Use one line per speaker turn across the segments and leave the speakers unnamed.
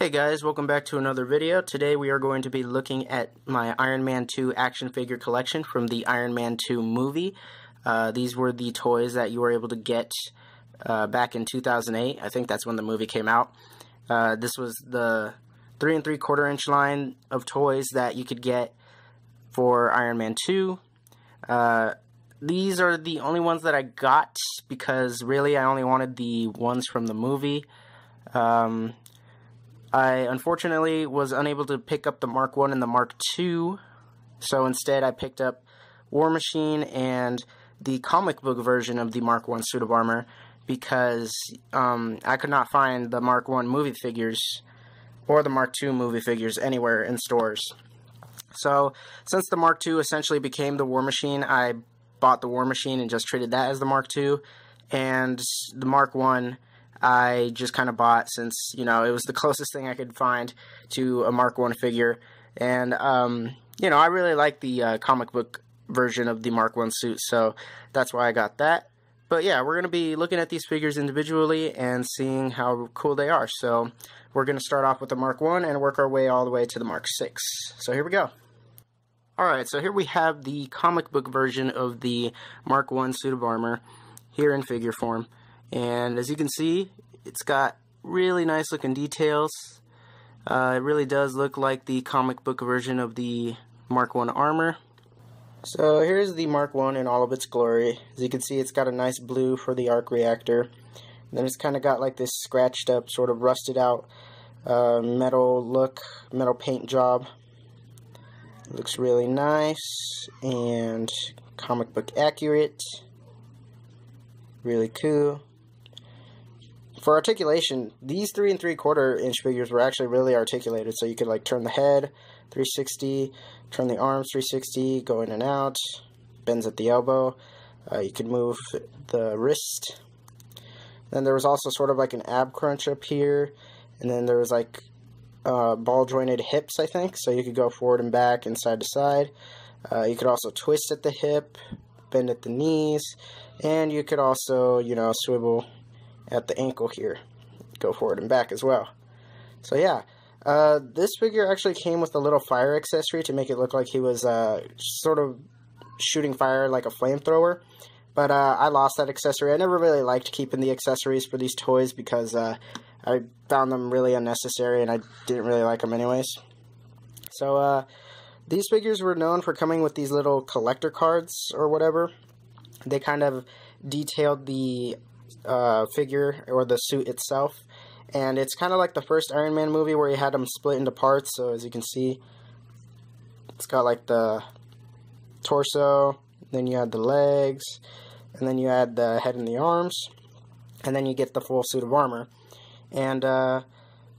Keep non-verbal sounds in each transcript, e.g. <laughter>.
Hey guys, welcome back to another video. Today we are going to be looking at my Iron Man 2 action figure collection from the Iron Man 2 movie. Uh, these were the toys that you were able to get uh, back in 2008. I think that's when the movie came out. Uh, this was the three and three quarter inch line of toys that you could get for Iron Man 2. Uh, these are the only ones that I got because really I only wanted the ones from the movie. Um, I unfortunately was unable to pick up the Mark 1 and the Mark 2, so instead I picked up War Machine and the comic book version of the Mark 1 suit of armor because um, I could not find the Mark 1 movie figures or the Mark II movie figures anywhere in stores. So, since the Mark II essentially became the War Machine, I bought the War Machine and just treated that as the Mark II, and the Mark 1 I just kind of bought since you know it was the closest thing I could find to a Mark One figure, and um, you know I really like the uh, comic book version of the Mark One suit, so that's why I got that. But yeah, we're going to be looking at these figures individually and seeing how cool they are. So we're going to start off with the Mark 1 and work our way all the way to the Mark 6. So here we go. Alright, so here we have the comic book version of the Mark 1 suit of armor here in figure form. And as you can see, it's got really nice looking details. Uh, it really does look like the comic book version of the Mark 1 armor. So here's the Mark 1 in all of its glory. As you can see, it's got a nice blue for the arc reactor. And then it's kind of got like this scratched up, sort of rusted out uh, metal look, metal paint job. Looks really nice and comic book accurate. Really cool for articulation, these three and three quarter inch figures were actually really articulated. So you could like turn the head 360, turn the arms 360, go in and out, bends at the elbow. Uh, you could move the wrist. Then there was also sort of like an ab crunch up here, and then there was like uh, ball jointed hips, I think. So you could go forward and back and side to side. Uh, you could also twist at the hip, bend at the knees, and you could also, you know, swivel at the ankle here. Go forward and back as well. So yeah, uh, this figure actually came with a little fire accessory to make it look like he was uh, sort of shooting fire like a flamethrower. But uh, I lost that accessory. I never really liked keeping the accessories for these toys because uh, I found them really unnecessary and I didn't really like them anyways. So uh, these figures were known for coming with these little collector cards or whatever. They kind of detailed the uh, figure or the suit itself. And it's kind of like the first Iron Man movie where he had them split into parts. So as you can see, it's got like the torso, then you add the legs, and then you add the head and the arms, and then you get the full suit of armor. And uh,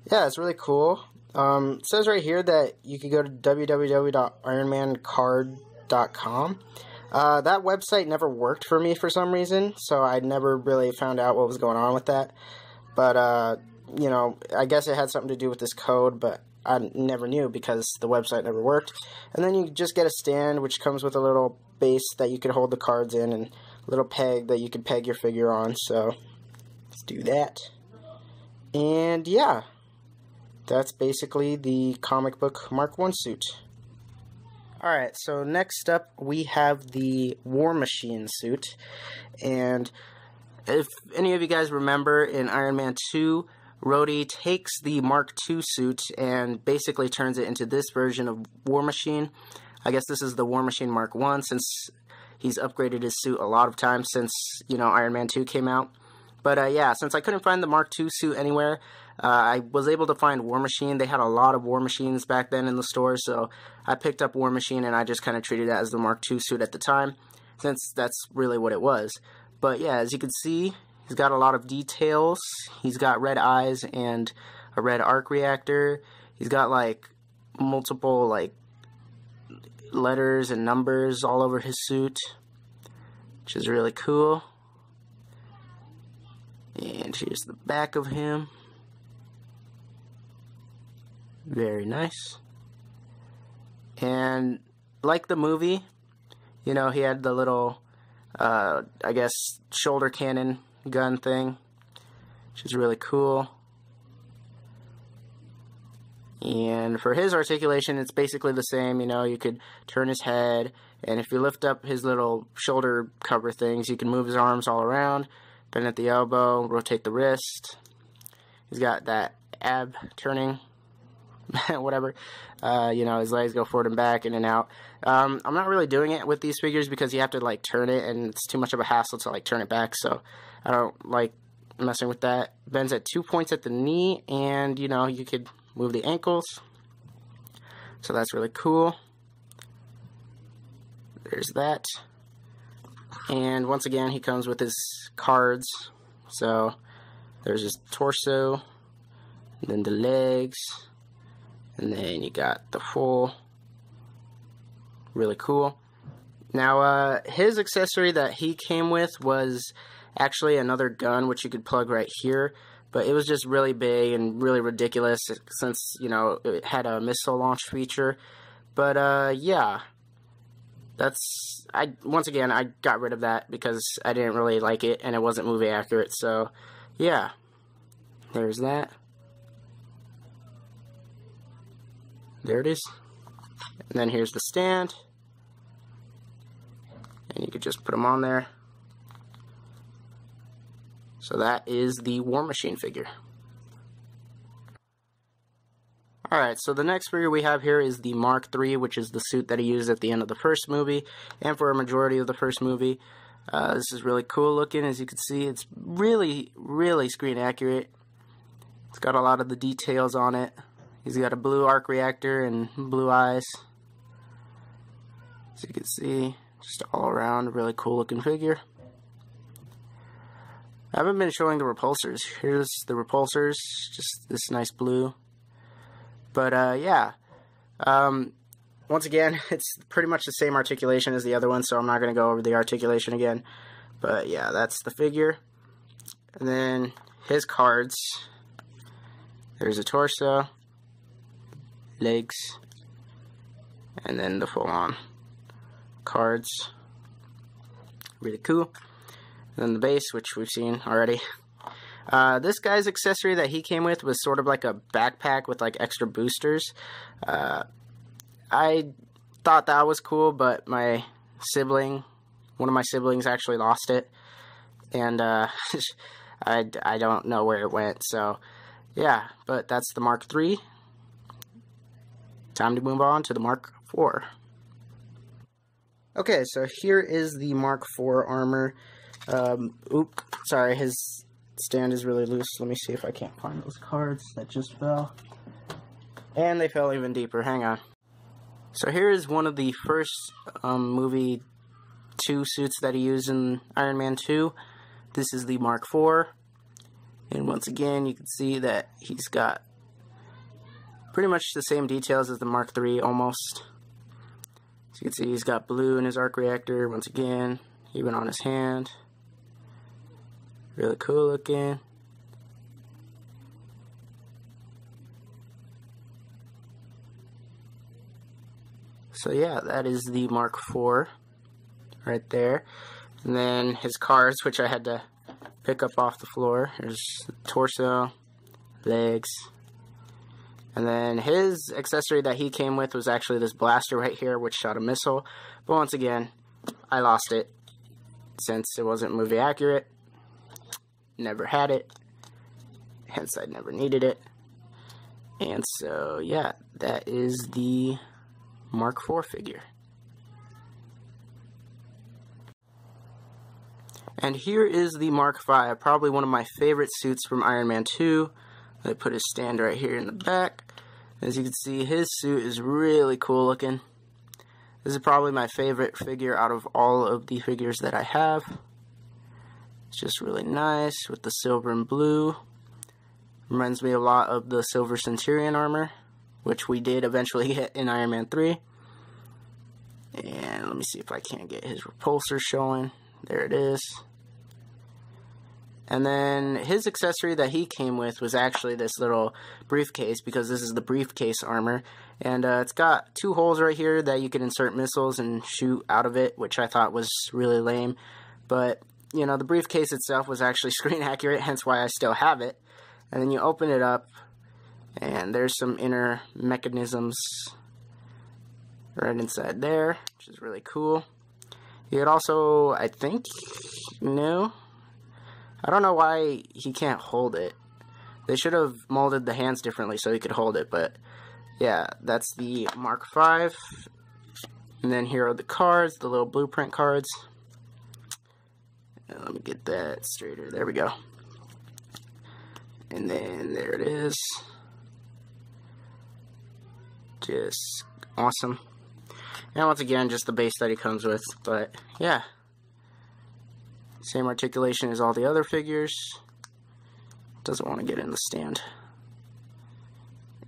yeah, it's really cool. Um, it says right here that you could go to www.ironmancard.com uh, that website never worked for me for some reason, so I never really found out what was going on with that. But, uh, you know, I guess it had something to do with this code, but I never knew because the website never worked. And then you just get a stand, which comes with a little base that you could hold the cards in and a little peg that you could peg your figure on. So let's do that. And yeah, that's basically the comic book Mark 1 suit. Alright, so next up we have the War Machine suit. And if any of you guys remember in Iron Man 2, Rhodey takes the Mark II suit and basically turns it into this version of War Machine. I guess this is the War Machine Mark 1 since he's upgraded his suit a lot of times since, you know, Iron Man 2 came out. But uh, yeah, since I couldn't find the Mark II suit anywhere, uh, I was able to find War Machine. They had a lot of War Machines back then in the store, so I picked up War Machine and I just kind of treated it as the Mark II suit at the time, since that's really what it was. But yeah, as you can see, he's got a lot of details. He's got red eyes and a red arc reactor. He's got like multiple like letters and numbers all over his suit, which is really cool. And here's the back of him. Very nice. And like the movie, you know, he had the little, uh, I guess, shoulder cannon gun thing, which is really cool. And for his articulation, it's basically the same. You know, you could turn his head, and if you lift up his little shoulder cover things, you can move his arms all around, bend at the elbow, rotate the wrist. He's got that ab turning, <laughs> whatever. Uh, you know, his legs go forward and back, in and out. Um, I'm not really doing it with these figures because you have to like turn it, and it's too much of a hassle to like turn it back. So I don't like messing with that. Bends at two points at the knee, and you know, you could move the ankles. So that's really cool. There's that. And once again, he comes with his cards. So there's his torso, then the legs, and then you got the full. Really cool. Now, uh, his accessory that he came with was actually another gun, which you could plug right here but it was just really big and really ridiculous since you know it had a missile launch feature. But uh, yeah, that's I once again I got rid of that because I didn't really like it and it wasn't movie accurate. So yeah, there's that. There it is. And then here's the stand. And you could just put them on there. So that is the War Machine figure. Alright, so the next figure we have here is the Mark III, which is the suit that he used at the end of the first movie, and for a majority of the first movie. Uh, this is really cool looking, as you can see. It's really, really screen accurate. It's got a lot of the details on it. He's got a blue arc reactor and blue eyes. As you can see, just all around, really cool looking figure. I haven't been showing the repulsors. Here's the repulsors, just this nice blue. But uh, yeah, um, once again, <laughs> it's pretty much the same articulation as the other one, so I'm not going to go over the articulation again. But yeah, that's the figure. And then his cards. There's a torso, legs, and then the full-on cards. Really cool then the base, which we've seen already. <laughs> Uh, this guy's accessory that he came with was sort of like a backpack with like extra boosters. Uh, I thought that was cool, but my sibling, one of my siblings actually lost it. And uh, <laughs> I, I don't know where it went. So, yeah, but that's the Mark III. Time to move on to the Mark IV. Okay, so here is the Mark IV armor. Um, oop, sorry, his stand is really loose. Let me see if I can't find those cards that just fell. And they fell even deeper. Hang on. So here is one of the first um, movie 2 suits that he used in Iron Man 2. This is the Mark IV. And once again, you can see that he's got pretty much the same details as the Mark III, almost. So you can see he's got blue in his arc reactor, once again, even on his hand. Really cool looking. So yeah, that is the Mark IV right there. And then his cards, which I had to pick up off the floor. There's the torso, legs. And then his accessory that he came with was actually this blaster right here, which shot a missile. But once again, I lost it since it wasn't movie accurate never had it, hence I never needed it. And so, yeah, that is the Mark IV figure. And here is the Mark V, probably one of my favorite suits from Iron Man 2. They put his stand right here in the back. As you can see, his suit is really cool looking. This is probably my favorite figure out of all of the figures that I have. It's just really nice with the silver and blue. Reminds me a lot of the Silver Centurion armor, which we did eventually get in Iron Man 3. And let me see if I can't get his repulsor showing. There it is. And then his accessory that he came with was actually this little briefcase because this is the briefcase armor. And uh, it's got two holes right here that you can insert missiles and shoot out of it, which I thought was really lame. But you know, the briefcase itself was actually <laughs> screen accurate, hence why I still have it. And then you open it up, And there's some inner mechanisms right inside there, which is really cool. He could also, I think, no. I don't know why he can't hold it. They should have molded the hands differently so he could hold it, but yeah, that's the Mark V. And then here are the cards, the little blueprint cards. Let me get that straighter. There we go. And then there it is. Just awesome. And once again, just the base that he comes with. But yeah. Same articulation as all the other figures. Doesn't want to get in the stand.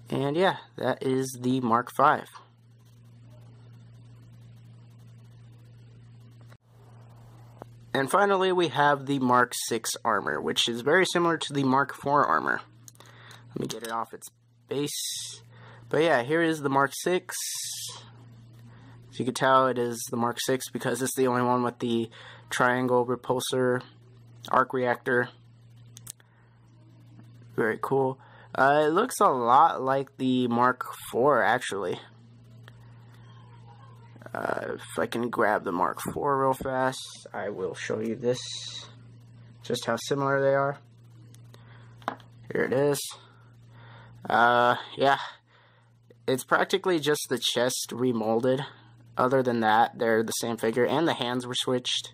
And yeah, that is the Mark V. And finally, we have the Mark 6 armor, which is very similar to the Mark 4 armor. Let me get it off its base. But yeah, here is the Mark 6. As you can tell, it is the Mark 6 because it's the only one with the triangle repulsor arc reactor. Very cool. Uh, it looks a lot like the Mark 4 actually. Uh, if I can grab the Mark IV real fast, I will show you this, just how similar they are. Here it is. Uh, yeah, it's practically just the chest remolded. Other than that, they're the same figure, and the hands were switched.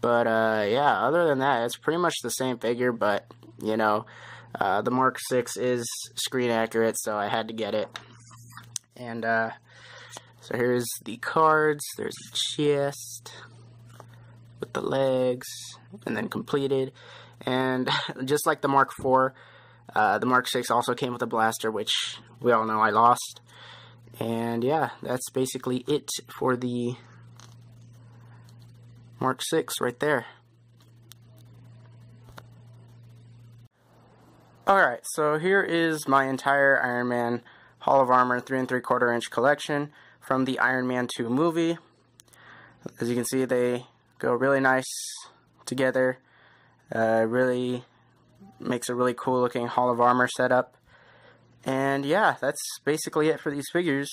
But, uh, yeah, other than that, it's pretty much the same figure, but, you know, uh, the Mark 6 is screen accurate, so I had to get it. And, uh, so here's the cards. There's the chest with the legs and then completed. And <laughs> just like the Mark IV, uh, the Mark 6 also came with a blaster, which we all know I lost. And yeah, that's basically it for the Mark 6 right there. Alright, so here is my entire Iron Man Hall of Armor 3 and 3 quarter inch collection from the Iron Man 2 movie. As you can see, they go really nice together. Uh, really makes a really cool looking Hall of Armor setup. And yeah, that's basically it for these figures.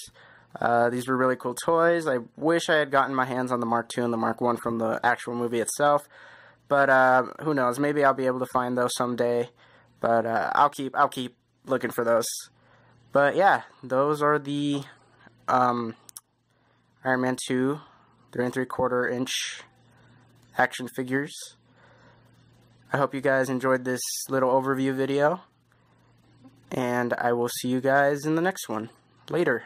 Uh, these were really cool toys. I wish I had gotten my hands on the Mark II and the Mark I from the actual movie itself. But uh, who knows? Maybe I'll be able to find those someday. But uh, I'll keep I'll keep looking for those. But yeah, those are the um, Iron Man 2 3 and 3 quarter inch action figures. I hope you guys enjoyed this little overview video. And I will see you guys in the next one. Later.